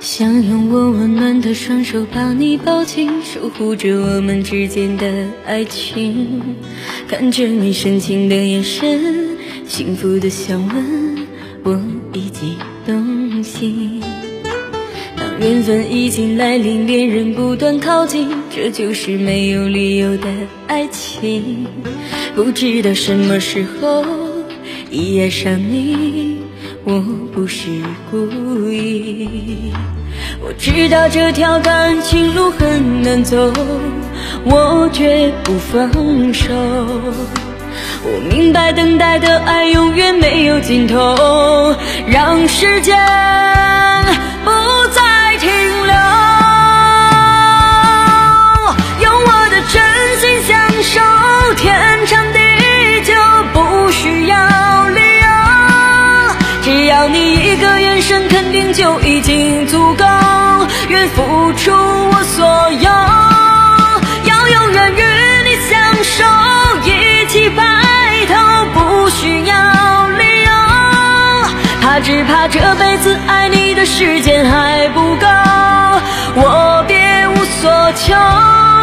想用我温暖的双手把你抱紧，守护着我们之间的爱情。看着你深情的眼神，幸福的香吻，我已经动心。当缘分已经来临，恋人不断靠近，这就是没有理由的爱情。不知道什么时候一爱上你，我不是故意。我知道这条感情路很难走，我绝不放手。我明白等待的爱永远没有尽头，让时间不再停留。用我的真心相守，天长只要你一个眼神肯定就已经足够愿付出我所有要永远与你相守一起白头不需要理由。怕只怕这辈子爱你的时间还不够我别无所求。